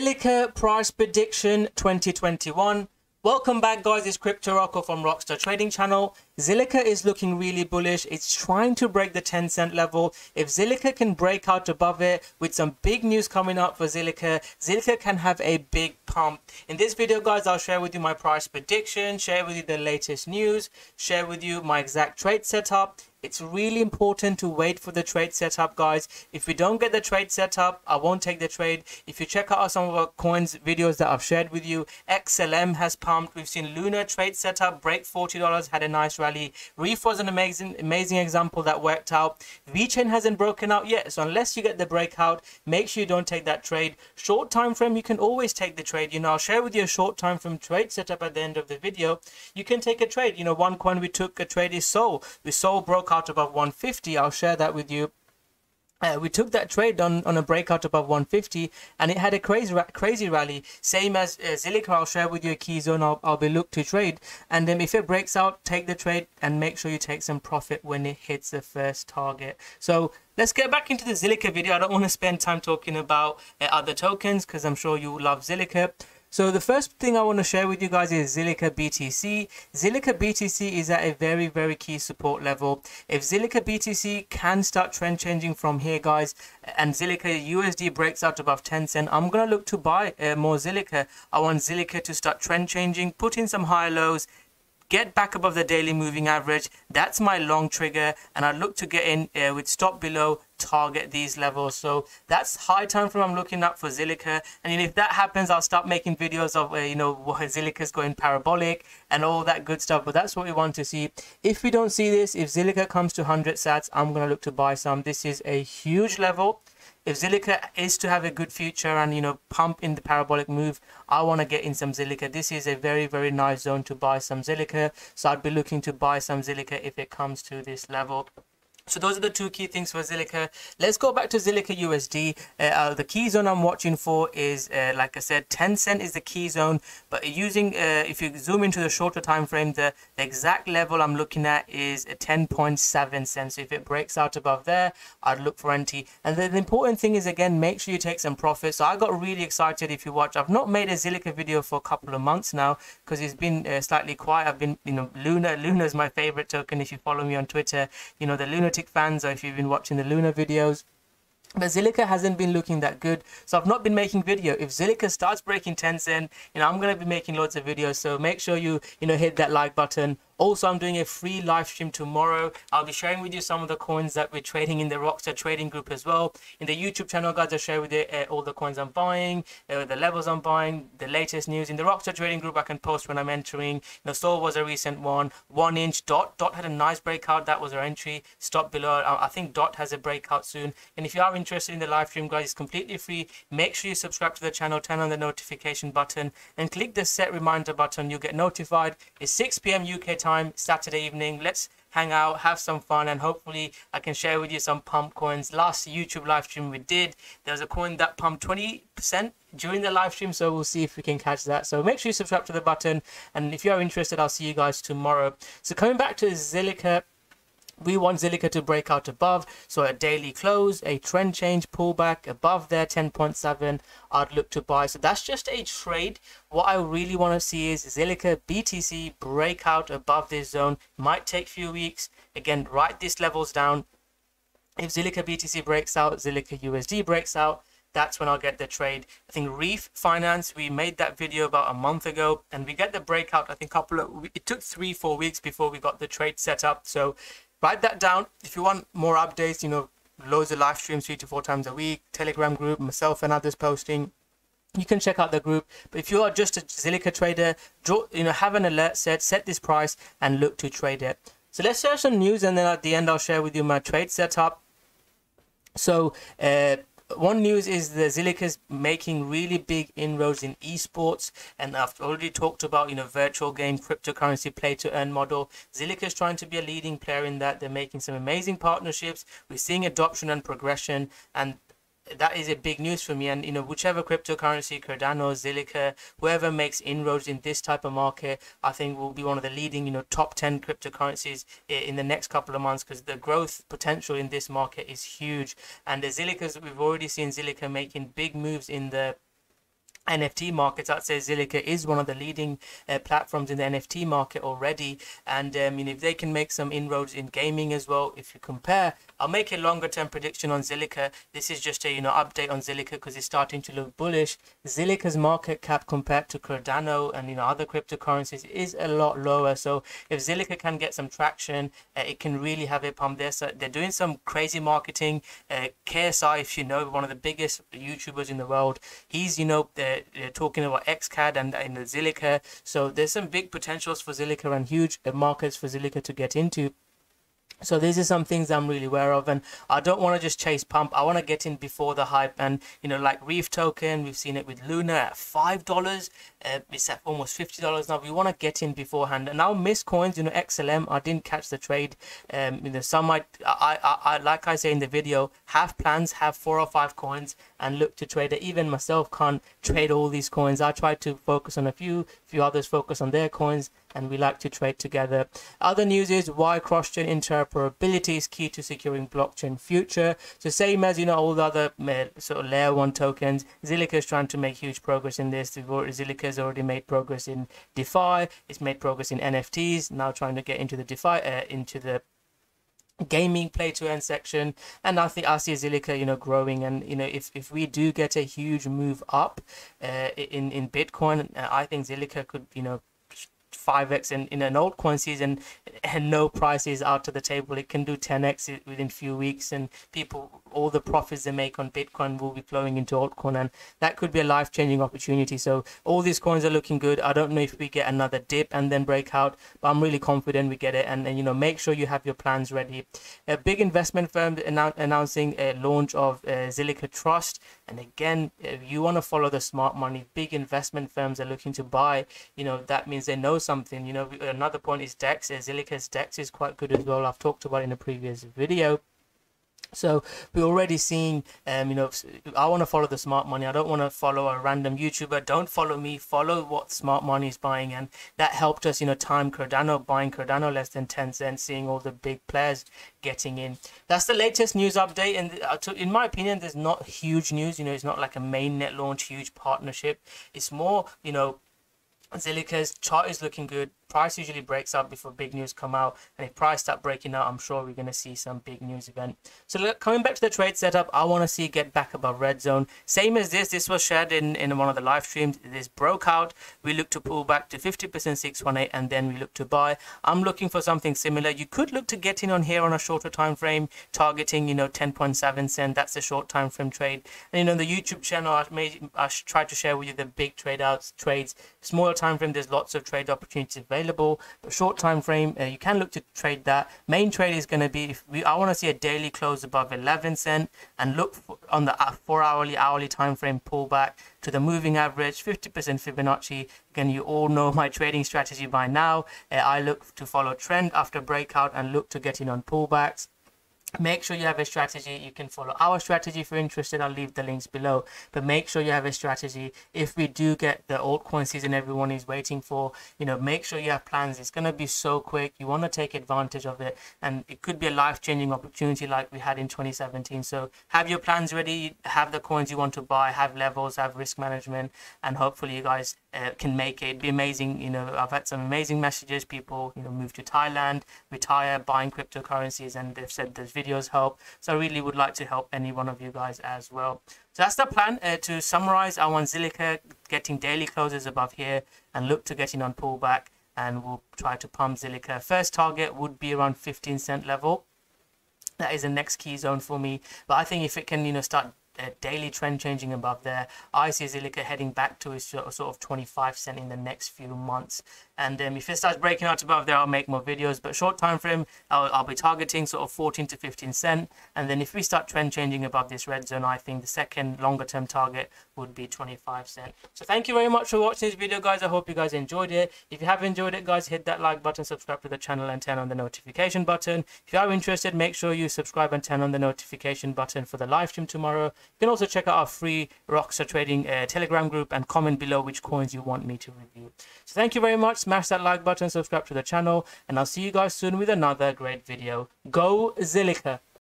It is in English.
Zilliqa price prediction 2021. Welcome back guys, it's Crypto Rocko from Rockstar Trading Channel. Zilliqa is looking really bullish. It's trying to break the 10 cent level. If Zilliqa can break out above it with some big news coming up for Zilliqa, Zilliqa can have a big pump. In this video guys, I'll share with you my price prediction, share with you the latest news, share with you my exact trade setup, it's really important to wait for the trade setup guys if we don't get the trade setup i won't take the trade if you check out some of our coins videos that i've shared with you xlm has pumped we've seen luna trade setup break 40 dollars had a nice rally reef was an amazing amazing example that worked out. VeChain hasn't broken out yet so unless you get the breakout make sure you don't take that trade. Short time frame you can always take the trade. You know i'll share with you a short time frame trade setup at the end of the video. You can take a trade. You know one coin we took a trade is SOL we SOL broke out above 150 i'll share that with you uh, we took that trade on, on a breakout above 150 and it had a crazy crazy rally same as uh, Zilliqa I'll share with you a key zone I'll, I'll be look to trade. And then if it breaks out take the trade and make sure you take some profit when it hits the first target. So let's get back into the Zilliqa video. I don't want to spend time talking about uh, other tokens because I'm sure you love Zilliqa so the first thing I want to share with you guys is Zilliqa BTC. Zilliqa BTC is at a very, very key support level. If Zilliqa BTC can start trend changing from here, guys, and Zilliqa USD breaks out above 10 cent, I'm going to look to buy uh, more Zilliqa. I want Zilliqa to start trend changing, put in some high lows, get back above the daily moving average. That's my long trigger, and I look to get in uh, with stop below target these levels. So that's high time frame I'm looking up for Zilliqa. And if that happens, I'll start making videos of, uh, you know, Zilliqa's going parabolic and all that good stuff. But that's what we want to see. If we don't see this, if Zilliqa comes to 100 sats, I'm going to look to buy some. This is a huge level if Zilliqa is to have a good future and you know pump in the parabolic move, I want to get in some Zilliqa. This is a very very nice zone to buy some Zilliqa. So I'd be looking to buy some Zilliqa if it comes to this level. So those are the two key things for Zilliqa. Let's go back to Zilliqa USD. Uh, uh, the key zone I'm watching for is, uh, like I said, 10 cent is the key zone. But using, uh, if you zoom into the shorter time frame, the, the exact level I'm looking at is 10.7 cents. So if it breaks out above there, I'd look for NT. And the, the, important thing is, again, make sure you take some profit. So I got really excited if you watch. I've not made a Zilliqa video for a couple of months now because it's been uh, slightly quiet. I've been, you know, Luna. Luna is my favorite token. If you follow me on Twitter, you know, the Lunatic fans or if you've been watching the Luna videos. But Zilliqa hasn't been looking that good. So I've not been making video. If Zilliqa starts breaking 10 cent, you know, I'm going to be making loads of videos. So make sure you, you know, hit that like button. Also, I'm doing a free live stream tomorrow. I'll be sharing with you some of the coins that we're trading in the Rockstar trading group as well. In the YouTube channel, guys, I share with you uh, all the coins I'm buying, uh, the levels I'm buying, the latest news. In the Rockstar trading group, I can post when I'm entering. You know, SOL was a recent one. One inch dot. Dot had a nice breakout. That was our entry. Stop below. I think Dot has a breakout soon. And if you are interested in the live stream, guys, it's completely free. Make sure you subscribe to the channel, turn on the notification button, and click the set reminder button. You'll get notified. It's 6 p.m. UK time time, Saturday evening. Let's hang out, have some fun, and hopefully I can share with you some pump coins. Last YouTube live stream we did, there was a coin that pumped 20% during the live stream, so we'll see if we can catch that. So make sure you subscribe to the button, and if you're interested, I'll see you guys tomorrow. So coming back to Zilliqa we want Zilliqa to break out above. So a daily close, a trend change pullback above there, 10.7, I'd look to buy. So that's just a trade. What I really want to see is Zilliqa BTC break out above this zone. Might take a few weeks. Again, write these levels down. If Zilliqa BTC breaks out, Zilliqa USD breaks out, that's when I'll get the trade. I think Reef Finance, we made that video about a month ago and we get the breakout, I think couple of, it took three, four weeks before we got the trade set up. So write that down. If you want more updates you know loads of live streams three to four times a week telegram group myself and others posting you can check out the group. But if you are just a Zilliqa trader draw, you know have an alert set set this price and look to trade it. So let's share some news and then at the end i'll share with you my trade setup. So uh, one news is the Zilliqa is making really big inroads in esports, and I've already talked about you know virtual game cryptocurrency play to earn model. Zilliqa is trying to be a leading player in that. They're making some amazing partnerships. We're seeing adoption and progression, and that is a big news for me. And you know, whichever cryptocurrency, Cardano, Zilliqa, whoever makes inroads in this type of market, I think will be one of the leading, you know, top ten cryptocurrencies in the next couple of months because the growth potential in this market is huge. And the Zilliqas, we've already seen Zilliqa making big moves in the NFT markets. I'd say Zilliqa is one of the leading uh, platforms in the NFT market already. And um, you know, if they can make some inroads in gaming as well, if you compare, I'll make a longer term prediction on Zilliqa. This is just a you know update on Zilliqa because it's starting to look bullish. Zilliqa's market cap compared to Cardano and you know other cryptocurrencies is a lot lower. So if Zilliqa can get some traction, uh, it can really have a pump there. So they're doing some crazy marketing. Uh, KSI, if you know, one of the biggest YouTubers in the world, he's you know the they're talking about XCAD and the Zilliqa. So there's some big potentials for Zilliqa and huge markets for Zilliqa to get into. So these are some things I'm really aware of, and I don't want to just chase pump. I want to get in before the hype, and you know, like Reef Token, we've seen it with Luna at five dollars. Uh, it's at almost fifty dollars now. We want to get in beforehand, and now miss coins. You know, XLM. I didn't catch the trade. Um, you know, some might. I, I, I, like I say in the video, have plans, have four or five coins, and look to trade it. Even myself can't trade all these coins. I try to focus on a few. Few others focus on their coins, and we like to trade together. Other news is why cross-chain interoperability is key to securing blockchain future. So same as you know all the other sort of layer one tokens, Zilliqa is trying to make huge progress in this. Zilliqa has already made progress in DeFi. It's made progress in NFTs. Now trying to get into the DeFi uh, into the gaming play to earn section and i think i see zilliqa you know growing and you know if, if we do get a huge move up uh, in in bitcoin uh, i think zilliqa could you know 5x in, in an altcoin season and no prices out to the table. It can do 10x within a few weeks and people all the profits they make on bitcoin will be flowing into altcoin and that could be a life-changing opportunity. So all these coins are looking good. I don't know if we get another dip and then break out but i'm really confident we get it. And, and you know make sure you have your plans ready. A big investment firm annou- announcing a launch of uh, zilliqa trust. And again if you want to follow the smart money big investment firms are looking to buy you know that means they know something you know another point is dex zilliqa's dex is quite good as well i've talked about in a previous video so we're already seeing, um, you know, I want to follow the smart money. I don't want to follow a random YouTuber. Don't follow me. Follow what smart money is buying, and that helped us, you know, time Cardano buying Cardano less than ten cents, seeing all the big players getting in. That's the latest news update, and uh, in my opinion, there's not huge news. You know, it's not like a mainnet launch, huge partnership. It's more, you know, Zilliqa's chart is looking good price usually breaks up before big news come out. And if price start breaking out i'm sure we're going to see some big news event. So look, coming back to the trade setup i want to see get back above red zone. Same as this this was shared in in one of the live streams. This broke out. We look to pull back to 50 percent 618 and then we look to buy. I'm looking for something similar. You could look to get in on here on a shorter time frame targeting you know 10.7 cent. That's a short time frame trade. And you know the youtube channel i made i tried to share with you the big trade outs trades. Smaller time frame there's lots of trade opportunities available available. But short time frame, uh, you can look to trade that. Main trade is going to be if we I want to see a daily close above 11 cent and look for, on the uh, four hourly hourly time frame pullback to the moving average 50% Fibonacci. Again, you all know my trading strategy by now. Uh, I look to follow trend after breakout and look to get in on pullbacks make sure you have a strategy you can follow. Our strategy if you're interested i'll leave the links below. But make sure you have a strategy. If we do get the altcoin season everyone is waiting for you know make sure you have plans. It's going to be so quick. You want to take advantage of it. And it could be a life-changing opportunity like we had in 2017 so have your plans ready. Have the coins you want to buy. Have levels. Have risk management. And hopefully you guys uh, can make it. Be amazing you know i've had some amazing messages. People you know move to thailand retire buying cryptocurrencies. And they've said there's videos help. So I really would like to help any one of you guys as well. So that's the plan. Uh, to summarize, I want Zilliqa getting daily closes above here and look to getting on pullback and we'll try to pump Zilliqa. First target would be around 15 cent level. That is the next key zone for me. But I think if it can, you know, start a daily trend changing above there. I see Zilliqa heading back to its sort of 25 cent in the next few months. And um, if it starts breaking out above there, I'll make more videos. But short time frame, I'll, I'll be targeting sort of 14 to 15 cent. And then if we start trend changing above this red zone, I think the second longer term target would be 25 cent. So thank you very much for watching this video, guys. I hope you guys enjoyed it. If you have enjoyed it, guys, hit that like button, subscribe to the channel, and turn on the notification button. If you are interested, make sure you subscribe and turn on the notification button for the live stream tomorrow. You can also check out our free Rockstar Trading uh, Telegram group and comment below which coins you want me to review. So thank you very much. Smash that like button, subscribe to the channel, and I'll see you guys soon with another great video. Go Zilliqa!